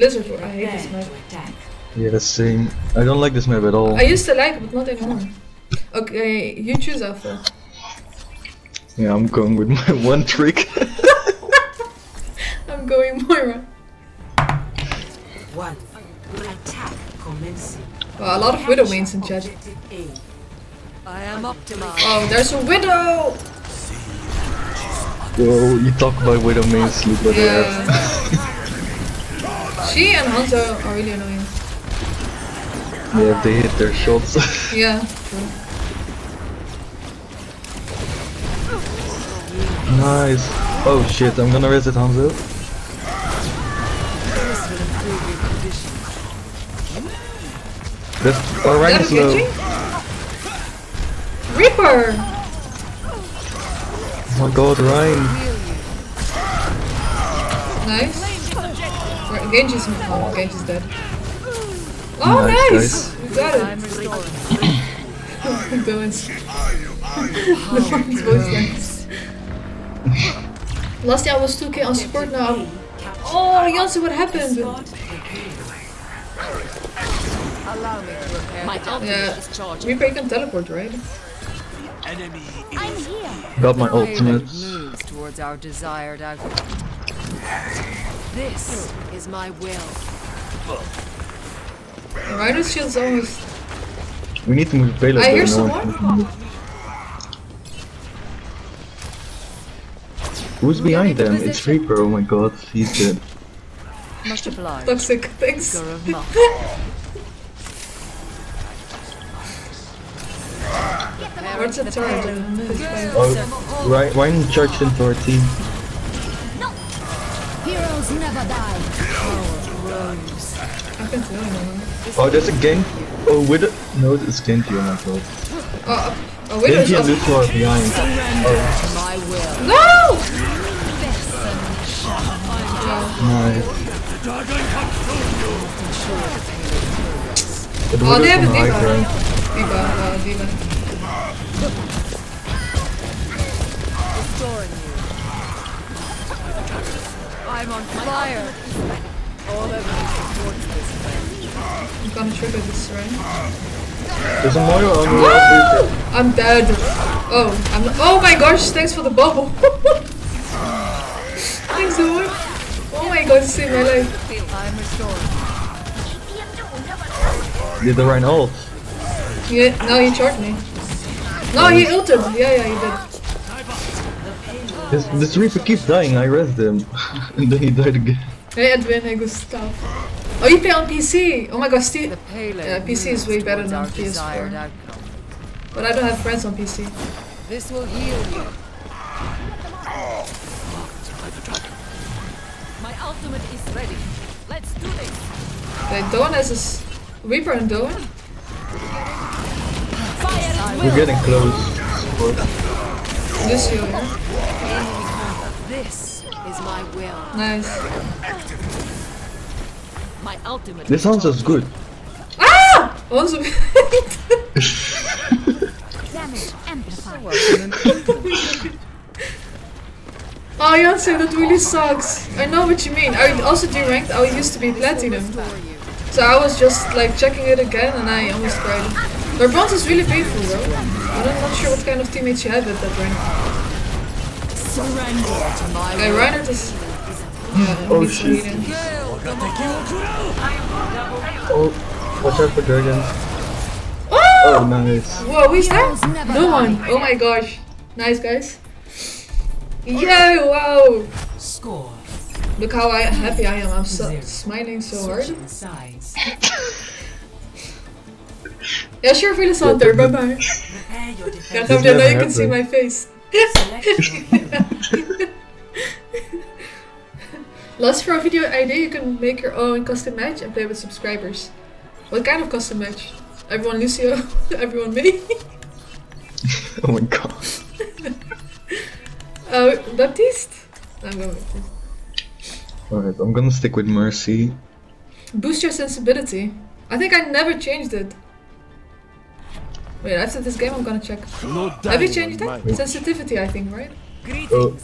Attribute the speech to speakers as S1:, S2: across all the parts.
S1: Blizzard World. I hate this map.
S2: Yeah, the same. I don't like this map at all.
S1: I used to like it, but not anymore. Okay, you choose Alpha.
S2: Yeah, I'm going with my one trick.
S1: I'm going Moira.
S3: One. Attack commencing.
S1: Wow, a lot of Widow mains in chat.
S3: Objective A.
S4: I am optimized.
S1: Oh, there's a Widow!
S2: Yo, you talk about Widow mains, look what they have.
S1: Yeah. she and Hanzo are really annoying.
S2: Yeah, if they hit their shots.
S1: Yeah, true.
S2: nice. Oh shit, I'm gonna reset Hanzo.
S4: This will improve your condition.
S2: That's oh,
S1: Is
S2: Ryan
S1: that
S2: is
S1: a
S2: low.
S1: Reaper!
S2: Oh my god, Ryan.
S1: Nice. Right, Genji's, oh, Genji's dead. Oh,
S2: Nice,
S1: nice!
S2: guys.
S1: We got it.
S4: restoring.
S1: Dylan's. Dylan's voice. Last year I was 2k on support now. Oh, Janssen, what happened?
S4: Allow me to repair
S5: My
S4: the
S1: Yeah.
S5: is charging.
S1: Reaper you can teleport, right?
S5: I'm here.
S2: Got my ultimate.
S4: moves towards our desired outcome. This is my will.
S1: Rhino's shield's almost.
S2: We need to move payload.
S1: I hear
S2: though, no
S1: someone.
S2: one can move. Who's behind them? It's Reaper, oh my god, he's dead.
S4: Much obliged.
S1: Toxic, thanks.
S4: Vicar of Muff.
S1: Where's the turret?
S2: Oh, Rein, Rein charged into our team.
S5: Heroes never die.
S1: I can't.
S2: Oh, there's a gang. Oh, with it. No, it's Genji, oh my god.
S1: Oh, oh Widow's
S2: Genji and. Lucio are behind.
S4: To.
S1: No!
S2: Nice.
S1: Oh, they have a
S2: on high D.Va.
S1: D.Va, uh, D.Va.
S4: Restoring you. I'm on fire. All evidence supports this plan.
S1: I'm gonna trigger this, right?
S2: There's a Moira on the
S1: Woo! I'm dead. Oh, I'm. Oh my gosh! Thanks for the bubble. thanks, Zoe. Oh my god, save my life.
S4: I'm restoring.
S2: Did the Rein ult?
S1: Yeah, no, he charged me. No, he ulted. Yeah, yeah, he did.
S2: This, this Reaper keeps dying, I rezzed him. and then he died again.
S1: Hey, Edwin. Hey, Gustav. Oh, you play on PC. Oh my god, Steve.
S4: The payload
S1: Yeah, PC is way better than PS4.
S4: outcome.
S1: But I don't have friends on PC.
S4: This will heal you.
S5: My ultimate is ready. Let's do this.
S1: Wait, Doan has his Reaper and Doan.
S5: Fire at
S2: We're getting close.
S1: Lucio, yeah.
S4: This is my will.
S1: Nice.
S5: My ultimate.
S2: This
S5: is
S2: sounds as good.
S1: Ah! Also.
S5: Damage amplified.
S1: oh, Janssen, that really sucks. I know what you mean. I also deranked. I used to be platinum. So I was just like checking it again and I almost cried. Their bronze is really painful though. I'm not sure what kind of teammates you had at that rank.
S4: Surrender to my
S1: Okay. Reinhardt is... Yeah,
S2: Oh, shit. Oh, watch out for dragons.
S1: Oh!
S2: Oh, nice.
S1: Whoa, who's that? No one. Oh my gosh. Nice, guys. Yeah, wow.
S3: Score.
S1: Look how I, happy I am. I'm so, smiling so hard. Yeah, sure, Phyllis Hunter. Bye bye. Yeah,
S3: defense.
S1: Gabriel, now you can see my face.
S3: Select
S1: Last for a video idea, you can make your own custom match and play with subscribers. What kind of custom match? Everyone Lucio, everyone me.
S2: Oh my god.
S1: Uh, Baptiste? I'm going with this.
S2: Alright, I'm gonna stick with Mercy.
S1: Boost your sensibility. I think I never changed it. Wait, after this game I'm gonna check.
S6: No
S1: Have you changed
S6: on
S1: it? Sensitivity, I think, right?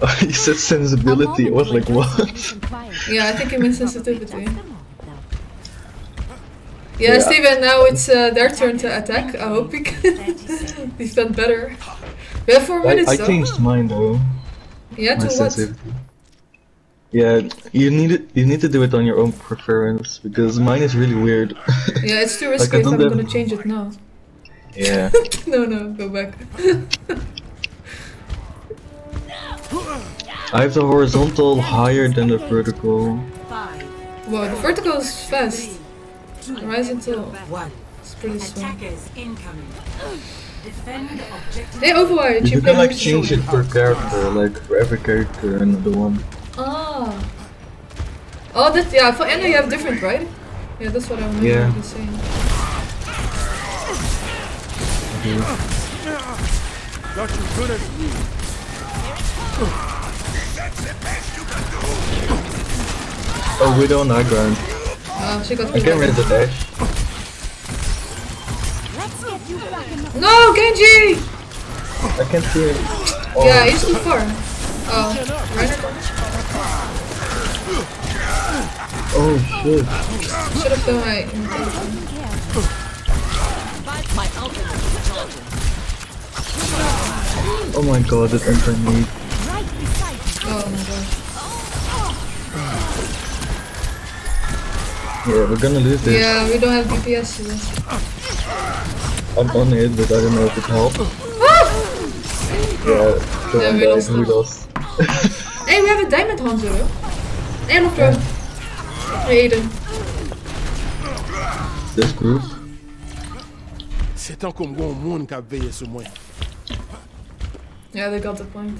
S2: Oh, he said sensibility. I was like, what?
S1: Yeah, I think it means sensitivity.
S5: Yeah.
S1: Yeah,
S2: Yeah.
S1: Steven, now it's uh, their turn to attack. I hope we can defend better. We have four
S2: I,
S1: minutes
S2: I
S1: though.
S2: changed mine though.
S1: Yeah,
S2: My
S1: to what?
S2: Sensitivity. Yeah, you need it. You need to do it on your own preference because mine is really weird.
S1: Yeah, it's too
S2: Like,
S1: risky
S2: I
S1: if I'm
S2: don't
S1: gonna change it now.
S2: yeah.
S1: no, no, go back.
S2: I have the horizontal higher than the vertical.
S3: Five,
S1: Wow, the vertical is fast.
S3: two,
S1: Horizontal
S3: one.
S1: is pretty slow.
S3: Attackers incoming. Defend objective.
S1: Hey, Overwatch,
S2: You
S1: you
S2: can like change it per character, like for every character another one.
S1: Ah. Oh, that yeah. For Ana, you have different, right? Yeah, that's what I remember
S2: Yeah.
S1: you saying.
S6: Thought you good as me.
S2: Oh, Widow on high ground.
S1: Ah, she got
S2: I can
S1: killed.
S2: raise the dash.
S5: Let's get you back in the
S1: No, Genji!
S2: I can't see it. Oh,
S1: Yeah, he's too far. Oh, Reinhardt
S2: oh shit.
S1: should have done
S5: ultimate.
S2: Oh my god, that enter me.
S5: Right.
S1: Oh my god.
S2: Yeah, we're gonna lose this.
S1: Yeah, we don't have DPS today.
S2: I'm on it, but I don't know if it helps. Ah! Yeah, so
S1: Yeah, we lost. Hey, we have a diamond hunter. En of pro. Aiden.
S2: This group.
S6: C'est tant qu'on voit un monde qui a veillé sur moi.
S1: Yeah, they got the point.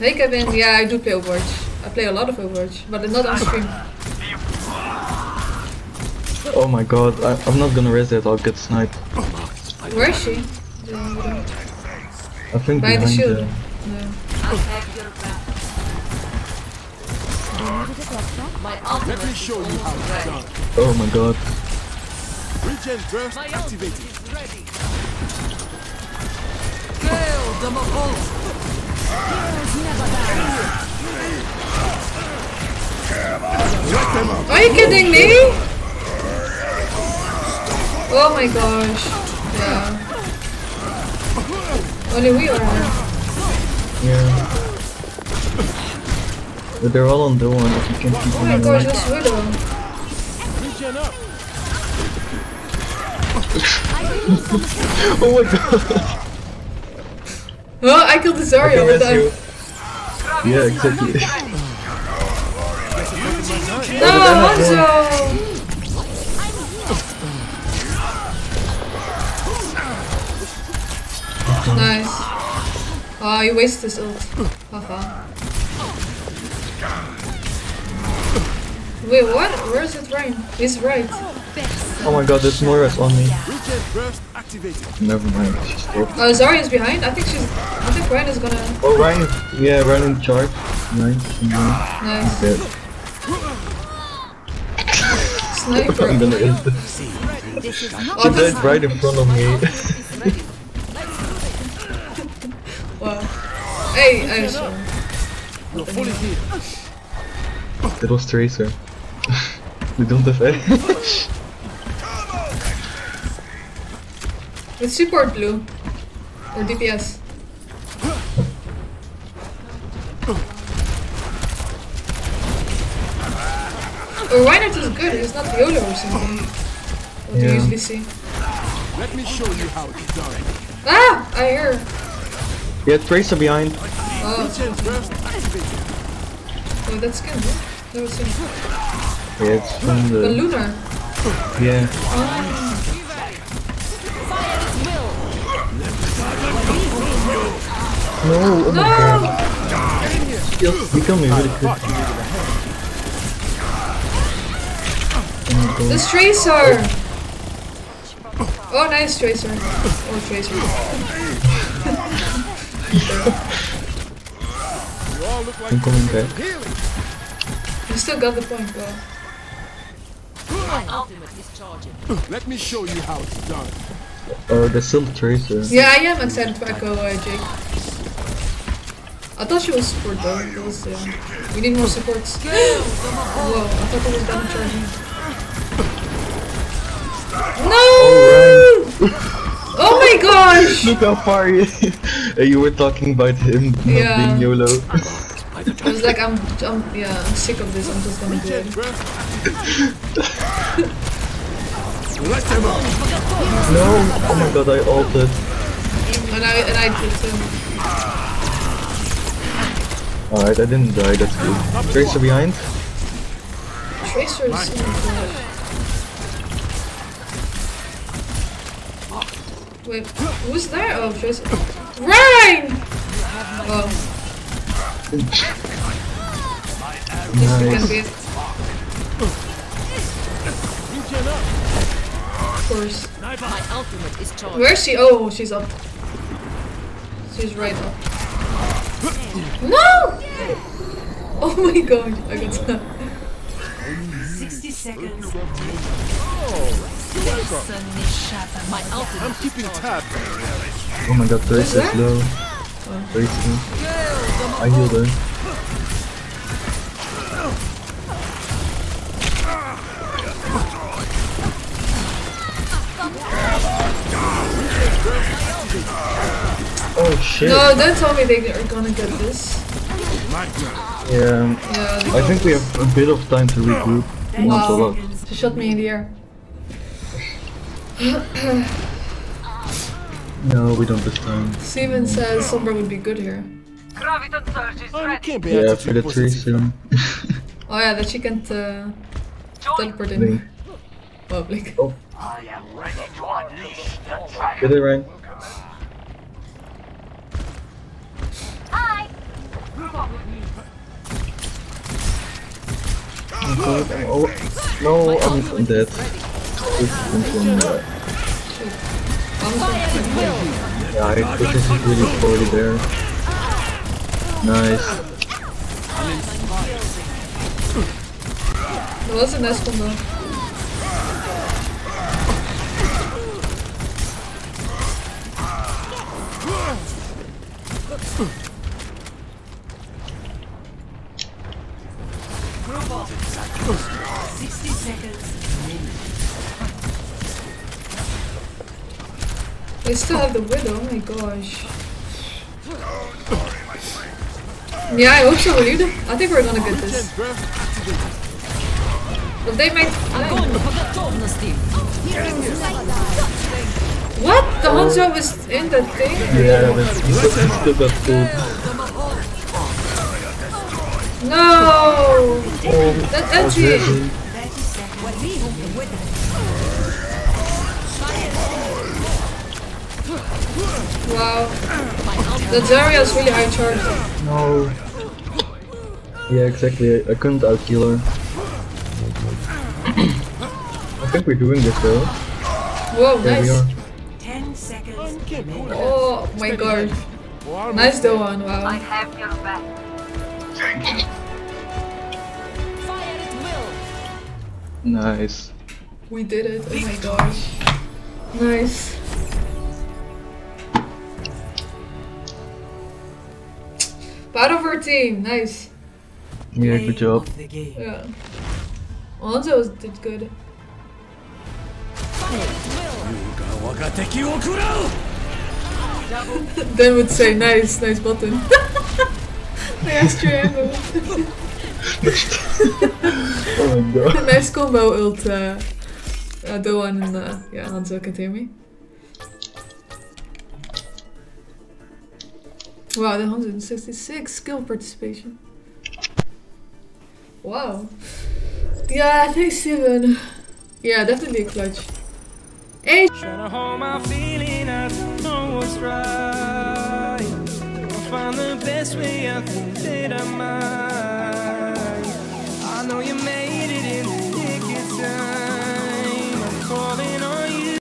S1: Hey Kevin, yeah, I do play Overwatch. I play a lot of Overwatch, but not on stream.
S2: Oh my god, I, I'm not gonna raise it, I'll get sniped.
S1: Where is she?
S2: I think
S1: By the
S2: behind
S1: shield.
S2: the-
S1: No.
S5: My
S6: Let me show you how it's done.
S2: Oh my god.
S6: Regen burst
S5: my
S6: activated.
S5: ultimate is ready. Hail the Mahol!
S1: Are you kidding me? Oh my gosh. Yeah. Only we are.
S2: Yeah. But they're all on the one if you can keep
S1: Oh
S2: them
S1: my
S2: in
S1: gosh,
S2: line.
S1: this widow.
S6: Regen up.
S2: Oh my god!
S1: Oh, I killed the
S2: I
S1: Zarya
S2: can
S1: with
S2: you.
S1: that.
S2: Yeah, exactly.
S1: No, Hanzo! Nice. Oh, you wasted this ult. Haha. Wait, what? Where is it Ryan? He's right.
S2: Oh my god, there's Moira's on me.
S6: Regen burst activated.
S2: Never mind, she stopped.
S1: Uh, Zarya's behind. I think she's. I think Ryan is gonna.
S2: Oh, Ryan, yeah, Ryan in charge. Nice, nice.
S1: Nice.
S2: Dead.
S1: Sniper.
S2: I'm gonna end it.
S1: Oh,
S2: She died right in front of me.
S1: Wow. Hey, I saw.
S6: You're fully healed.
S2: That was Tracer. We don't have any.
S1: With support blue. Or DPS. Oh, Reinhardt is good. He's not YOLO or something. What you usually see.
S6: Let me show you how it's done.
S1: Ah! I hear.
S2: yeah, Tracer behind.
S1: Oh,
S6: Regen burst activated.
S1: oh that's good. huh? Never seen it.
S2: Yeah, it's from
S1: The
S2: the.
S1: Lunar.
S2: Yeah. No, oh my god.
S1: No!
S2: He's becoming really quick. Oh.
S1: This Tracer! Oh, nice Tracer. Oh, Tracer.
S6: You all look like
S2: I'm coming back.
S1: You still got the point, though.
S5: My ultimate is charging.
S6: Let me show you how it's done.
S2: Oh, there's still Tracer.
S1: Yeah, I am excited for Echo uh, Jake. I thought she was support though. That was, yeah. We need more supports. Whoa, I thought it was gonna charge me. No! Oh my gosh!
S2: Look how far you, you were talking about him not
S1: Yeah.
S2: being YOLO.
S1: I was like, I'm, I'm, yeah, I'm sick of this. I'm just gonna do it.
S6: Let them up.
S2: no! Oh my god, I ulted.
S1: And I, and I did too.
S2: Alright, I didn't die, that's good. Tracer behind?
S1: Tracer is so good. Wait, who's there? Oh, Tracer. Ryan! Oh, yes, we can
S2: Nice.
S1: Of course.
S5: My ultimate is charged.
S1: Where's she? Oh, she's up. She's right up. No! Oh my god, I got stuck.
S3: 60 seconds.
S6: I'm keeping tabs.
S2: Oh my god, Tracer's
S1: that?
S2: low. Tracer. I healed her. Oh shit.
S1: No, don't tell me they are gonna get this.
S2: Yeah,
S1: Yeah,
S2: I think we have a bit of time to regroup. Not a lot.
S1: She shot me in the air.
S2: No, we don't this time.
S1: Steven says Sombra would be good here.
S6: Oh, you can't be
S2: Yeah, for the
S6: positive.
S2: Tracer.
S1: Oh yeah, that she can't uh, teleport in.
S2: Blink.
S1: Oh, Blink.
S2: Oh. Get it, Ryan. Okay, Oh, no, I'm, I'm dead. Yeah, I think this is really poorly there. Nice.
S1: That was a nice combo.
S3: Sixty seconds.
S1: Still have the widow, oh my gosh. Yeah, I hope so, dude. I think we're gonna get this. But they might. What? The Hanzo was in that thing?
S2: Yeah, but he still, he still got food.
S1: No! That, that's it. Wow. The Zarya is really high charge.
S2: No. Yeah, exactly. I, I couldn't outheal her. I think we're doing this though.
S1: Whoa,
S2: There we
S1: nice.
S2: are.
S3: Ten seconds.
S6: You can't pull that.
S1: Oh my god.
S6: I'm
S1: Nice though one, wow.
S5: Fire at will.
S2: Nice.
S1: We did it, oh my gosh. Nice. Part of our team, nice.
S2: Yeah, good job.
S3: Of the.
S1: Yeah. Hanzo was- did good. then would say nice, nice button. nice triangle.
S2: Oh my god.
S1: nice combo ult. Uh, uh, Doan and uh, yeah, Hanzo can hear me. Wow, the 166 skill participation. Wow. Yeah, thanks, Steven. Yeah, definitely a clutch. Hey,
S7: Tryna hold my feeling, I don't know what's right. I'll find the best way, I think that I might. I